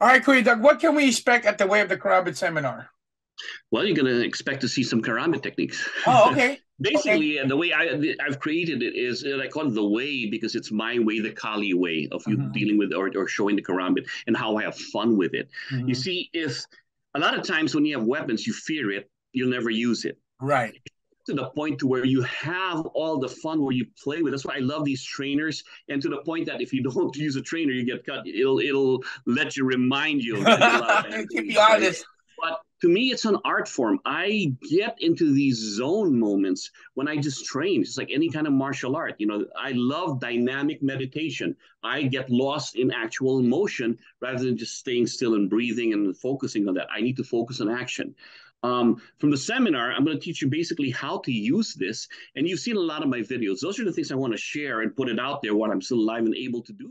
All right, Kuya Doug, what can we expect at the Way of the Karambit seminar? Well, you're going to expect to see some karambit techniques. Oh, okay. Basically, okay. the way I, I've created it is, I call it the way because it's my way, the Kali way of you mm-hmm. dealing with or, or showing the karambit and how I have fun with it. Mm-hmm. You see, if a lot of times when you have weapons, you fear it, you'll never use it. Right to the point to where you have all the fun where you play with. That's why I love these trainers, and to the point that if you don't use a trainer, you get cut. It'll it'll let you remind you. Keep be honest. But to me, it's an art form. I get into these zone moments when I just train. It's like any kind of martial art. You know, I love dynamic meditation. I get lost in actual motion rather than just staying still and breathing and focusing on that. I need to focus on action. Um, from the seminar, I'm going to teach you basically how to use this. And you've seen a lot of my videos. Those are the things I want to share and put it out there while I'm still alive and able to do